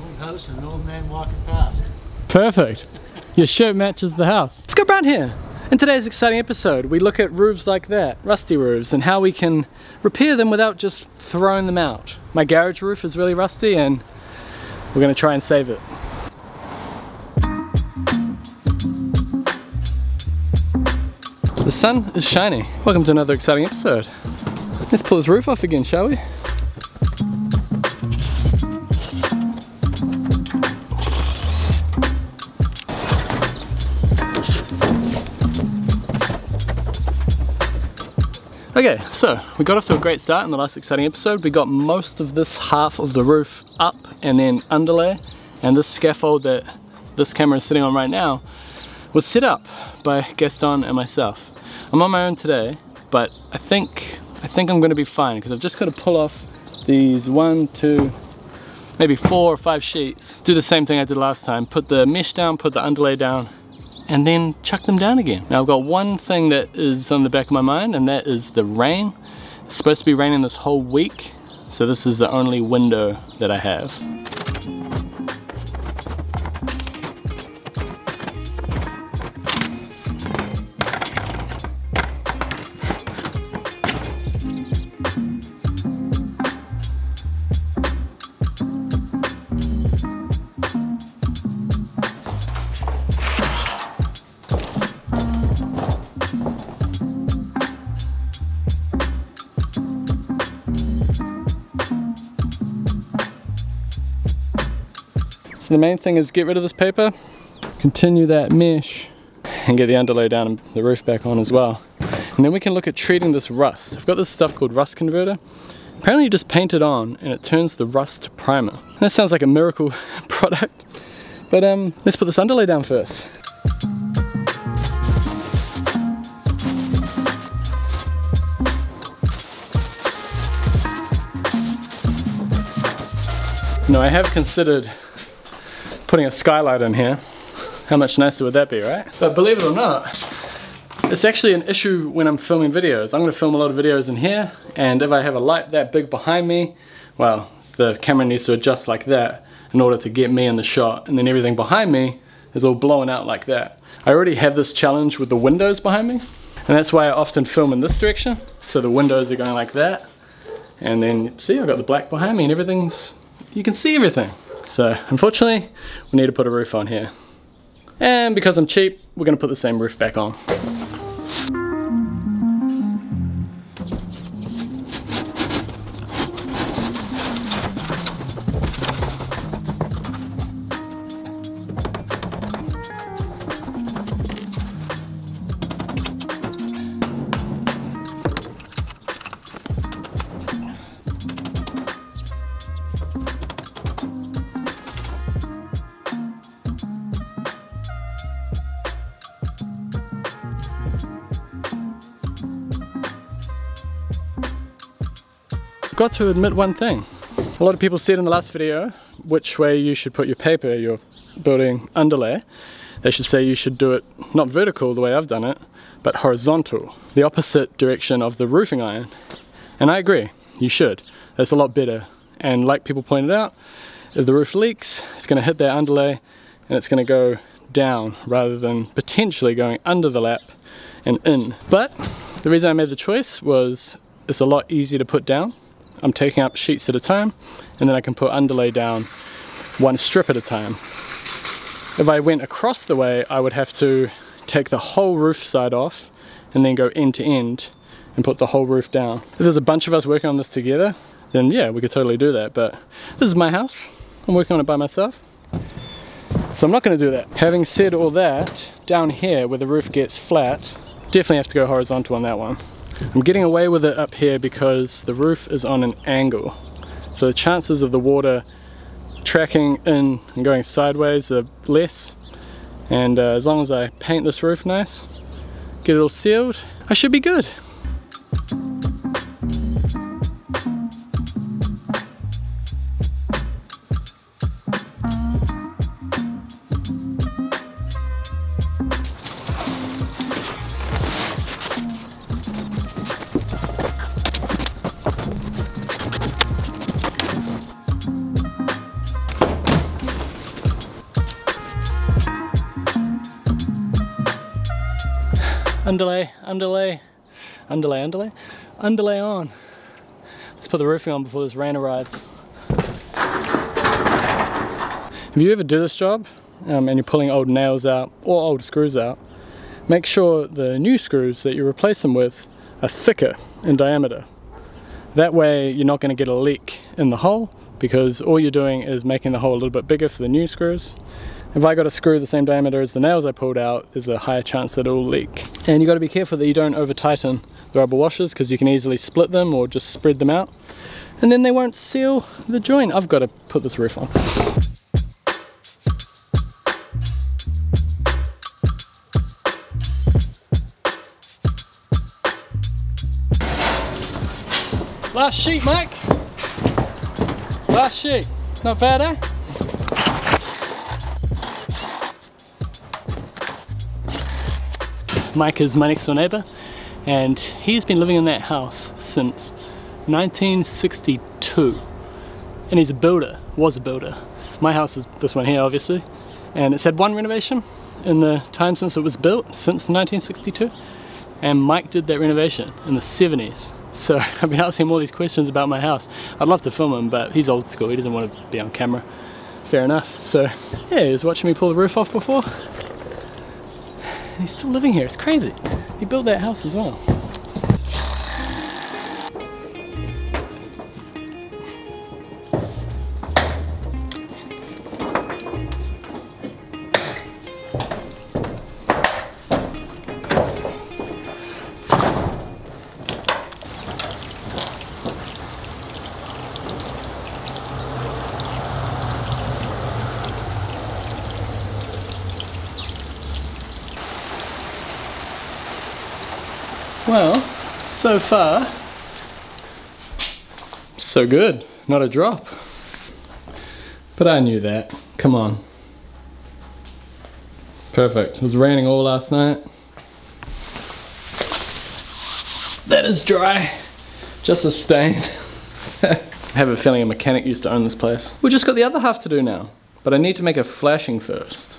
Old house and old man walking past. Perfect. Your shirt matches the house. Let's go around here. In today's exciting episode, we look at roofs like that, rusty roofs, and how we can repair them without just throwing them out. My garage roof is really rusty and we're gonna try and save it. Sun is shining. Welcome to another exciting episode. Let's pull this roof off again, shall we? Okay, so we got off to a great start in the last exciting episode. We got most of this half of the roof up and then underlay. And this scaffold that this camera is sitting on right now was set up by Gaston and myself. I'm on my own today, but I think I think I'm gonna be fine because I've just got to pull off these one, two, maybe four or five sheets. Do the same thing I did last time. Put the mesh down, put the underlay down, and then chuck them down again. Now I've got one thing that is on the back of my mind and that is the rain. It's supposed to be raining this whole week, so this is the only window that I have. The main thing is get rid of this paper, continue that mesh, and get the underlay down and the roof back on as well. And then we can look at treating this rust. I've got this stuff called rust converter. Apparently you just paint it on and it turns the rust to primer. That sounds like a miracle product. But um, let's put this underlay down first. Now I have considered putting a skylight in here. How much nicer would that be, right? But believe it or not, it's actually an issue when I'm filming videos. I'm gonna film a lot of videos in here, and if I have a light that big behind me, well, the camera needs to adjust like that in order to get me in the shot, and then everything behind me is all blowing out like that. I already have this challenge with the windows behind me, and that's why I often film in this direction. So the windows are going like that, and then see I've got the black behind me and everything's, you can see everything. So unfortunately, we need to put a roof on here. And because I'm cheap, we're gonna put the same roof back on. Got to admit one thing. A lot of people said in the last video which way you should put your paper, your building underlay. They should say you should do it not vertical the way I've done it, but horizontal, the opposite direction of the roofing iron. And I agree, you should. That's a lot better. And like people pointed out, if the roof leaks, it's gonna hit that underlay and it's gonna go down rather than potentially going under the lap and in. But the reason I made the choice was it's a lot easier to put down I'm taking up sheets at a time and then I can put underlay down one strip at a time. If I went across the way I would have to take the whole roof side off and then go end to end and put the whole roof down. If there's a bunch of us working on this together then yeah we could totally do that but this is my house I'm working on it by myself so I'm not going to do that. Having said all that down here where the roof gets flat definitely have to go horizontal on that one. I'm getting away with it up here because the roof is on an angle. So the chances of the water tracking in and going sideways are less. And uh, as long as I paint this roof nice, get it all sealed, I should be good. Underlay, underlay, underlay, underlay, on. Let's put the roofing on before this rain arrives. If you ever do this job um, and you're pulling old nails out or old screws out, make sure the new screws that you replace them with are thicker in diameter. That way you're not going to get a leak in the hole because all you're doing is making the hole a little bit bigger for the new screws. If I got a screw the same diameter as the nails I pulled out, there's a higher chance that it will leak. And you got to be careful that you don't over tighten the rubber washers because you can easily split them or just spread them out and then they won't seal the joint. I've got to put this roof on. Last sheet, Mike. Last sheet. Not bad, eh? Mike is my next door neighbor and he's been living in that house since 1962 and he's a builder, was a builder. My house is this one here obviously and it's had one renovation in the time since it was built, since 1962 and Mike did that renovation in the 70s so I've been asking him all these questions about my house. I'd love to film him but he's old school, he doesn't want to be on camera. Fair enough. So yeah, he was watching me pull the roof off before and he's still living here, it's crazy. He built that house as well. Well, so far, so good. Not a drop. But I knew that. Come on. Perfect. It was raining all last night. That is dry. Just a stain. I have a feeling a mechanic used to own this place. We just got the other half to do now. But I need to make a flashing first.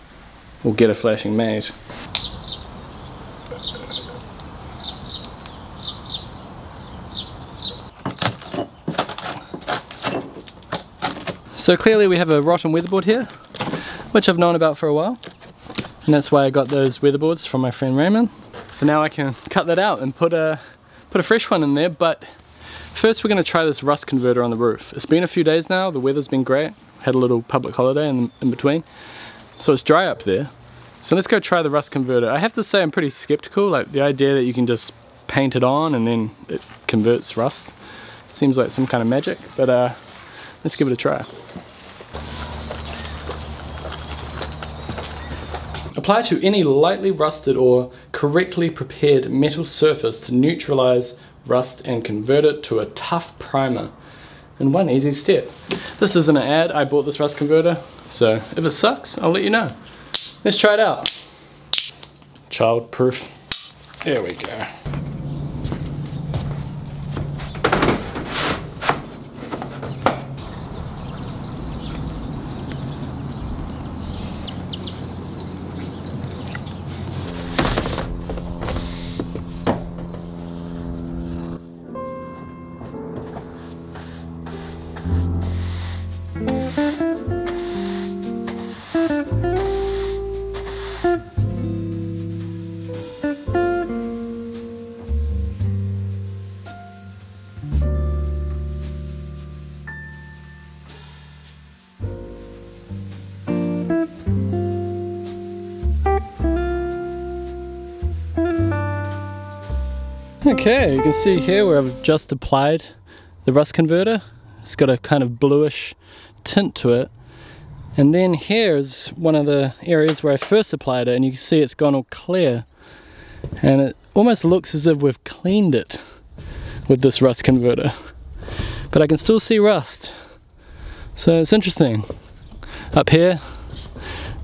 Or get a flashing made. So clearly we have a rotten weatherboard here, which I've known about for a while. And that's why I got those weatherboards from my friend Raymond. So now I can cut that out and put a, put a fresh one in there, but first we're gonna try this rust converter on the roof. It's been a few days now, the weather's been great. Had a little public holiday in, in between. So it's dry up there. So let's go try the rust converter. I have to say I'm pretty skeptical, like the idea that you can just paint it on and then it converts rust. Seems like some kind of magic, but uh, Let's give it a try. Apply to any lightly rusted or correctly prepared metal surface to neutralize rust and convert it to a tough primer in one easy step. This isn't an ad, I bought this rust converter, so if it sucks, I'll let you know. Let's try it out. Child proof. There we go. Okay, you can see here where I've just applied the rust converter. It's got a kind of bluish tint to it. And then here is one of the areas where I first applied it and you can see it's gone all clear. And it almost looks as if we've cleaned it with this rust converter. But I can still see rust. So it's interesting. Up here,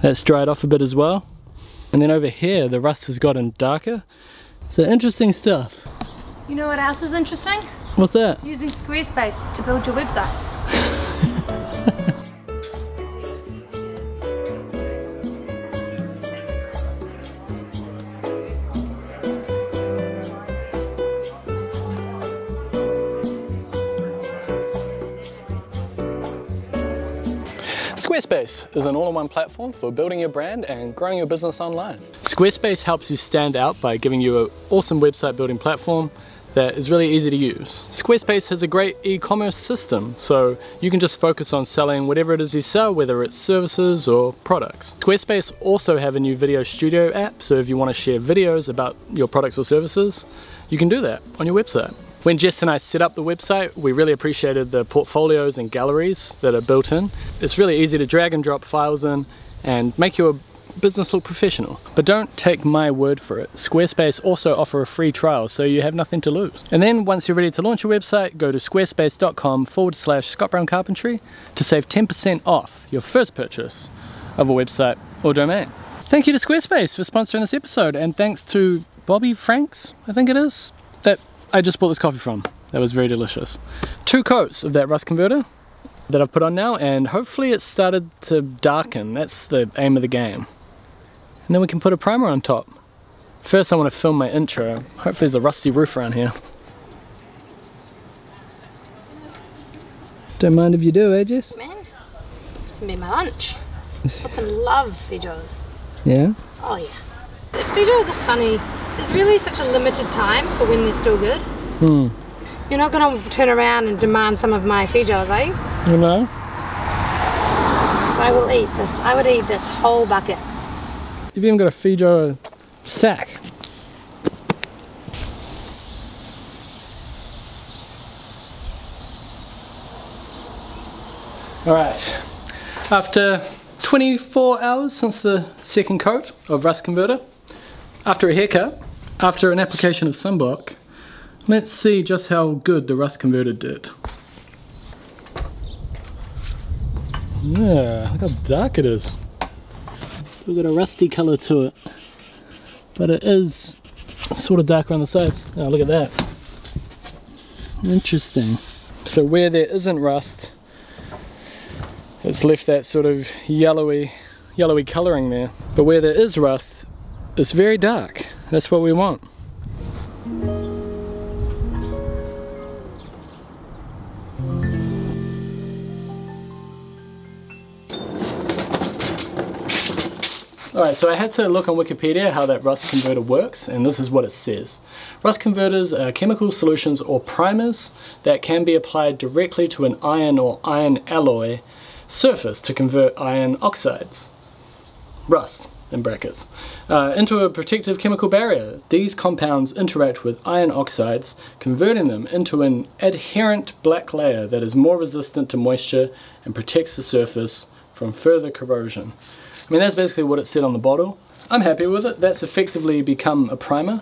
that's dried off a bit as well. And then over here, the rust has gotten darker. So interesting stuff. You know what else is interesting? What's that? Using Squarespace to build your website. Squarespace is an all-in-one platform for building your brand and growing your business online. Squarespace helps you stand out by giving you an awesome website building platform that is really easy to use. Squarespace has a great e-commerce system, so you can just focus on selling whatever it is you sell, whether it's services or products. Squarespace also have a new video studio app, so if you want to share videos about your products or services, you can do that on your website. When Jess and I set up the website, we really appreciated the portfolios and galleries that are built in. It's really easy to drag and drop files in and make your business look professional. But don't take my word for it. Squarespace also offer a free trial, so you have nothing to lose. And then once you're ready to launch your website, go to squarespace.com forward slash Scott Brown Carpentry to save 10% off your first purchase of a website or domain. Thank you to Squarespace for sponsoring this episode, and thanks to Bobby Franks, I think it is, that I just bought this coffee from. That was very delicious. Two coats of that rust converter that I've put on now and hopefully it started to darken. That's the aim of the game. And then we can put a primer on top. First I want to film my intro. Hopefully there's a rusty roof around here. Don't mind if you do, eh Jess? Man, it's gonna be my lunch. Fucking love Feijoas. Yeah? Oh yeah. The are funny. There's really such a limited time for when they're still good. Hmm. You're not gonna turn around and demand some of my Feijoas, are you? You know? So I will eat this. I would eat this whole bucket. You've even got a Feijoa sack. Alright, after 24 hours since the second coat of rust converter, after a haircut, after an application of sunblock, let's see just how good the rust converter did. Yeah, look how dark it is. Still got a rusty colour to it. But it is sort of dark around the sides. Oh, look at that. Interesting. So where there isn't rust, it's left that sort of yellowy, yellowy colouring there. But where there is rust, it's very dark. That's what we want. Alright, so I had to look on Wikipedia how that rust converter works, and this is what it says. Rust converters are chemical solutions or primers that can be applied directly to an iron or iron alloy surface to convert iron oxides, rust in brackets, uh, into a protective chemical barrier. These compounds interact with iron oxides, converting them into an adherent black layer that is more resistant to moisture and protects the surface from further corrosion. I mean, that's basically what it said on the bottle. I'm happy with it. That's effectively become a primer.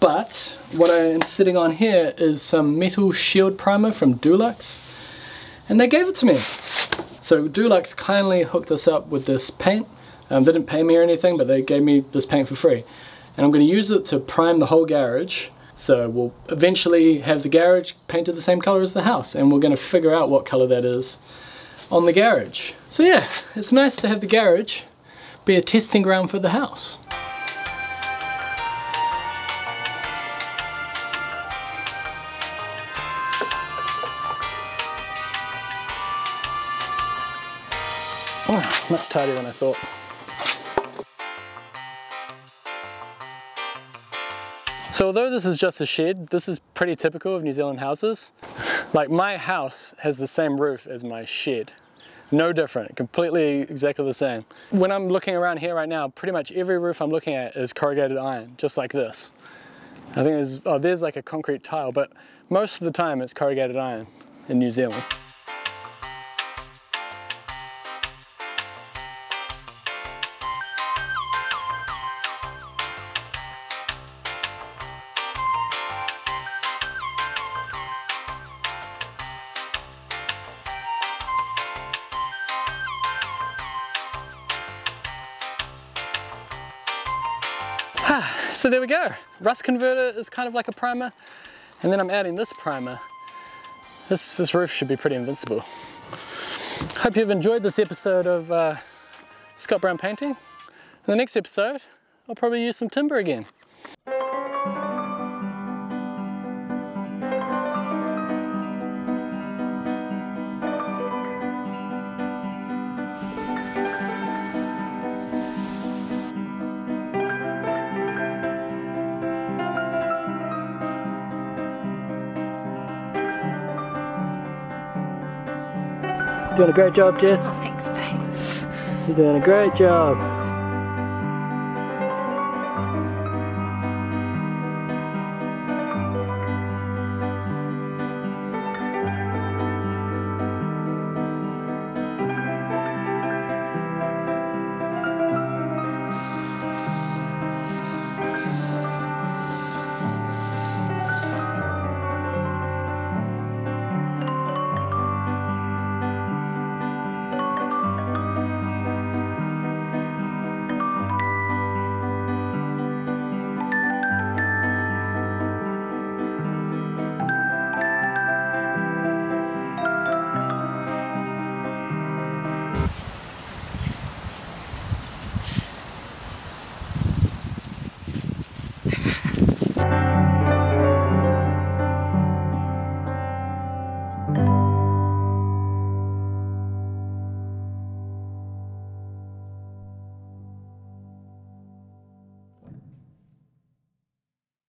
But what I am sitting on here is some metal shield primer from Dulux. And they gave it to me. So Dulux kindly hooked us up with this paint. Um, they didn't pay me or anything, but they gave me this paint for free. And I'm going to use it to prime the whole garage. So we'll eventually have the garage painted the same color as the house. And we're going to figure out what color that is on the garage. So yeah, it's nice to have the garage be a testing ground for the house. Oh, much tidier than I thought. So although this is just a shed, this is pretty typical of New Zealand houses. Like my house has the same roof as my shed. No different, completely exactly the same. When I'm looking around here right now, pretty much every roof I'm looking at is corrugated iron, just like this. I think there's, oh, there's like a concrete tile, but most of the time it's corrugated iron in New Zealand. So there we go. Rust converter is kind of like a primer. And then I'm adding this primer. This, this roof should be pretty invincible. Hope you've enjoyed this episode of uh, Scott Brown Painting. In the next episode, I'll probably use some timber again. Doing a great job, Jess. Oh, Thanks, babe. You're doing a great job.